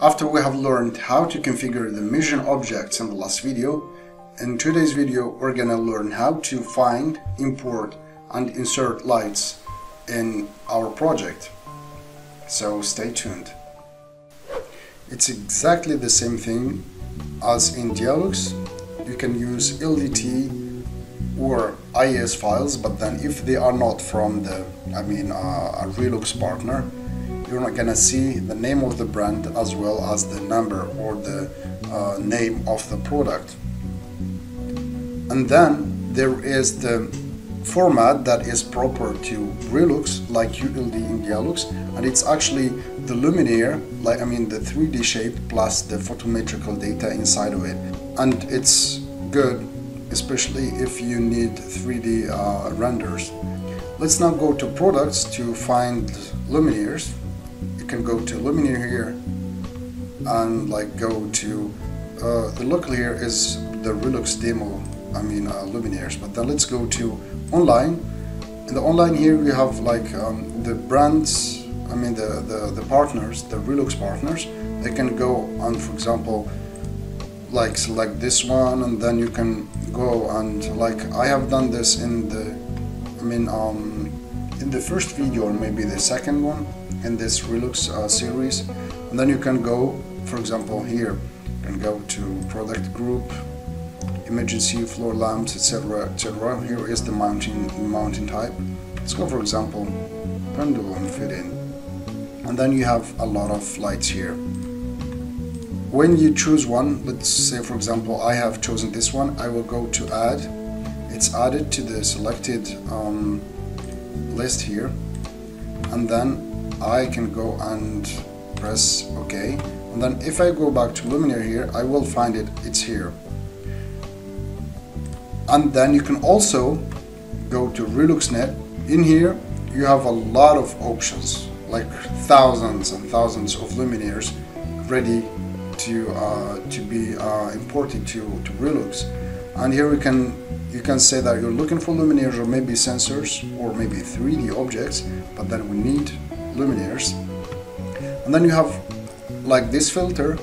After we have learned how to configure the mission objects in the last video, in today's video we're gonna learn how to find, import and insert lights in our project. So stay tuned. It's exactly the same thing as in Dialux. You can use LDT or IES files, but then if they are not from the, I mean, uh, a Relux partner, you're not gonna see the name of the brand as well as the number or the uh, name of the product. And then there is the format that is proper to Relux, like ULD in Dialux, and it's actually the luminaire, like I mean the 3D shape plus the photometrical data inside of it, and it's good especially if you need 3D uh, renders. Let's now go to products to find luminaires. You can go to luminaire here and like go to uh, the local here is the Relux demo I mean uh, but then let's go to online. In the online here we have like um, the brands I mean the, the, the partners the Relux partners. They can go on for example like select this one and then you can go and like I have done this in the I mean um, in the first video or maybe the second one in this Relux uh, series. And then you can go for example here you can go to product group emergency floor lamps etc etc here is the mounting mounting type. Let's go for example pendulum fit in. And then you have a lot of lights here. When you choose one, let's say for example I have chosen this one, I will go to add. It's added to the selected um, list here. And then I can go and press OK and then if I go back to Luminaire here I will find it, it's here. And then you can also go to ReluxNet. In here you have a lot of options like thousands and thousands of luminaires ready to uh, to be uh, imported to to Relux and here we can you can say that you're looking for luminaires or maybe sensors or maybe 3D objects but then we need luminaires and then you have like this filter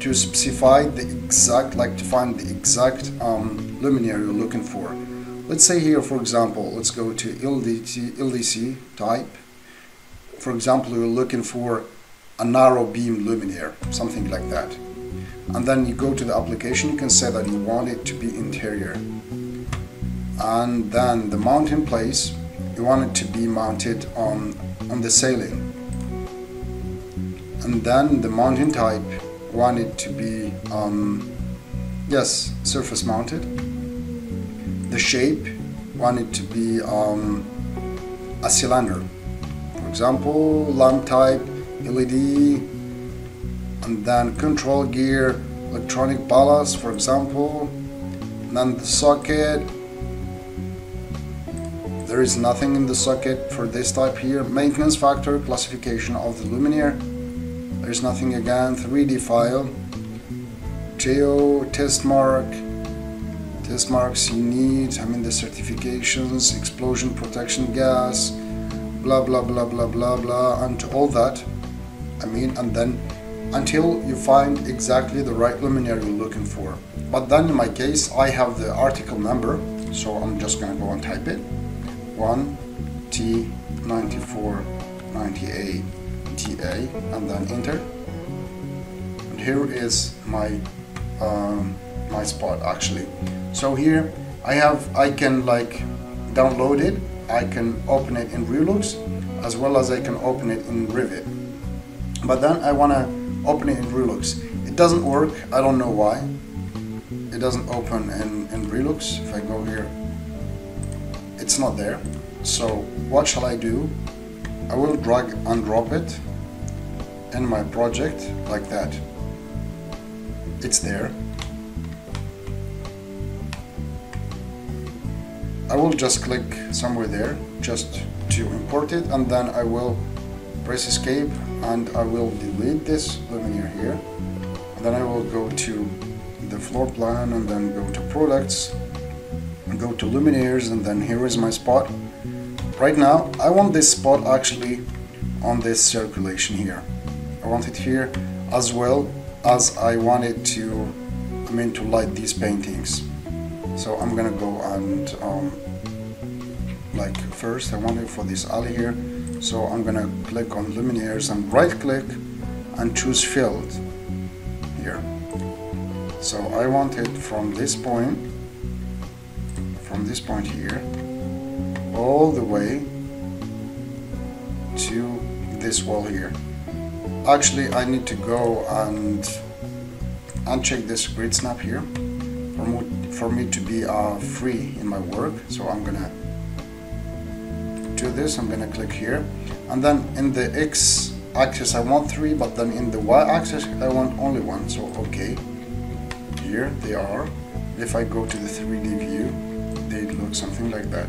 to specify the exact like to find the exact um, luminaire you're looking for let's say here for example let's go to LDT, LDC type for example you're looking for a narrow beam luminaire, something like that. And then you go to the application, you can say that you want it to be interior. And then the mounting place, you want it to be mounted on, on the ceiling. And then the mounting type, wanted to be, um, yes, surface mounted. The shape, wanted to be um, a cylinder. For example, lamp type, LED and then control gear electronic ballast for example and then the socket there is nothing in the socket for this type here. Maintenance factor classification of the luminaire. There's nothing again. 3d file. Geo test mark. Test marks you need. I mean the certifications explosion protection gas blah blah blah blah blah blah and all that. I mean, and then until you find exactly the right luminaire you're looking for. But then in my case, I have the article number, so I'm just gonna go and type it. 1T9498TA and then enter. And here is my um, my spot actually. So here I have I can like download it, I can open it in Relux as well as I can open it in Revit but then I want to open it in Relux. It doesn't work, I don't know why. It doesn't open in, in Relux. If I go here, it's not there. So what shall I do? I will drag and drop it in my project like that. It's there. I will just click somewhere there just to import it and then I will press escape and I will delete this luminaire here and then I will go to the floor plan and then go to products go to luminaires and then here is my spot. Right now I want this spot actually on this circulation here. I want it here as well as I wanted to I mean to light these paintings. So I'm gonna go and um, like first I want it for this alley here. So I'm gonna click on luminaires and right click and choose filled here. So I want it from this point from this point here all the way to this wall here. Actually I need to go and uncheck this grid snap here for me, to be uh, free in my work. So I'm gonna do this. I'm gonna click here. And then in the X axis I want three but then in the Y axis I want only one. So okay. Here they are. If I go to the 3D view they look something like that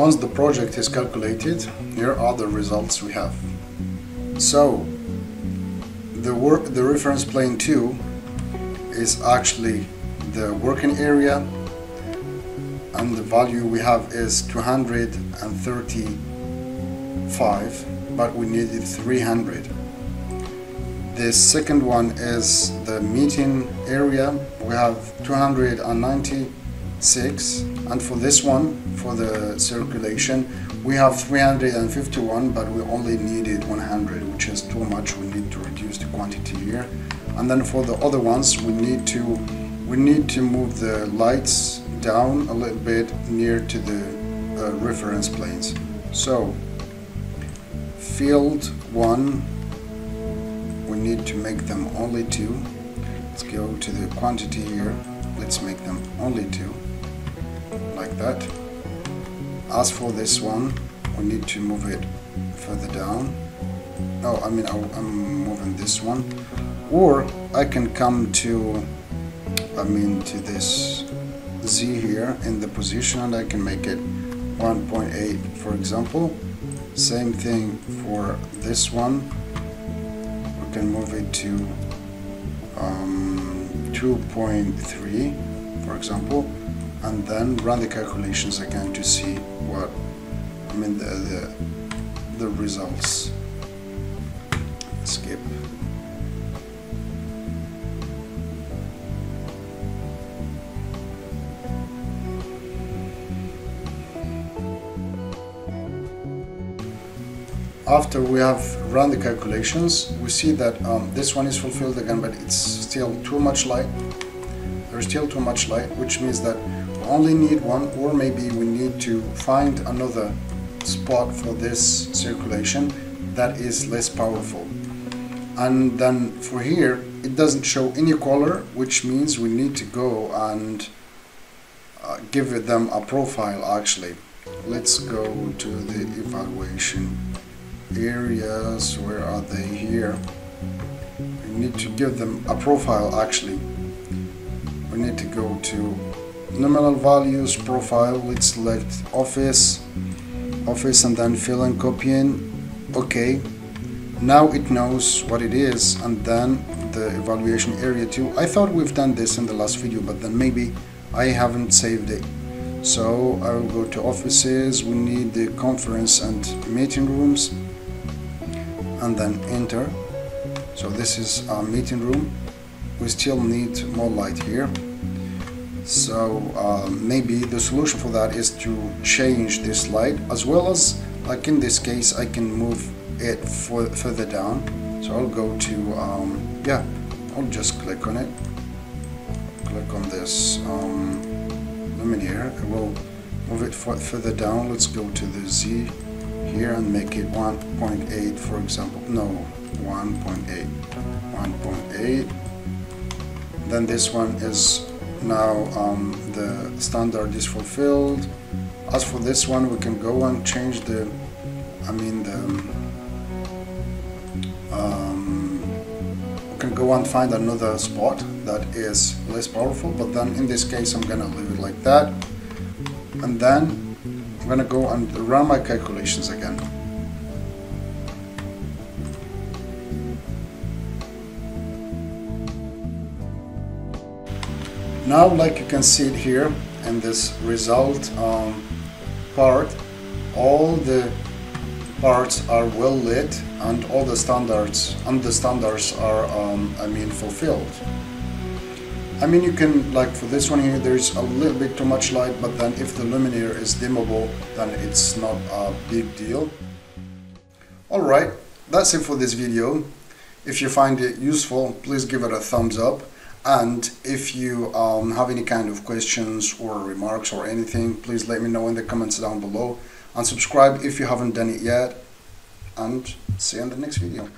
once the project is calculated here are the results we have. So the work the reference plane 2 is actually the working area and the value we have is 235 but we needed 300 the second one is the meeting area. We have 296 and for this one for the circulation we have 351 but we only needed 100 which is too much. We need to reduce the quantity here. And then for the other ones we need to we need to move the lights down a little bit near to the uh, reference planes. So field 1 we need to make them only two. Let's go to the quantity here. Let's make them only two like that. As for this one we need to move it further down. Oh I mean I'm moving this one. Or I can come to I mean to this Z here in the position and I can make it 1.8 for example. Same thing for this one. We can move it to um, 2.3 for example and then run the calculations again to see what I mean the, the, the results skip after we have run the calculations we see that um, this one is fulfilled again but it's still too much light. There's still too much light which means that only need one or maybe we need to find another spot for this circulation that is less powerful. And then for here it doesn't show any color which means we need to go and uh, give them a profile actually. Let's go to the evaluation areas. Where are they here? We need to give them a profile actually. We need to go to nominal values profile let's select office office and then fill and copy in okay. Now it knows what it is and then the evaluation area too. I thought we've done this in the last video but then maybe I haven't saved it. So I will go to offices. We need the conference and meeting rooms and then enter. So this is our meeting room. We still need more light here so uh, maybe the solution for that is to change this light as well as like in this case I can move it for, further down. So I'll go to um, yeah I'll just click on it. Click on this um, luminaire. I will move it further down. Let's go to the Z here and make it 1.8 for example. No 1.8 1.8 then this one is now um, the standard is fulfilled as for this one we can go and change the I mean the um, we can go and find another spot that is less powerful but then in this case I'm gonna leave it like that and then I'm gonna go and run my calculations again. Now, like you can see it here in this result um, part, all the parts are well lit and all the standards and the standards are, um, I mean, fulfilled. I mean you can like for this one here there's a little bit too much light but then if the luminaire is dimmable then it's not a big deal. Alright that's it for this video. If you find it useful please give it a thumbs up and if you um, have any kind of questions or remarks or anything please let me know in the comments down below and subscribe if you haven't done it yet and see you in the next video.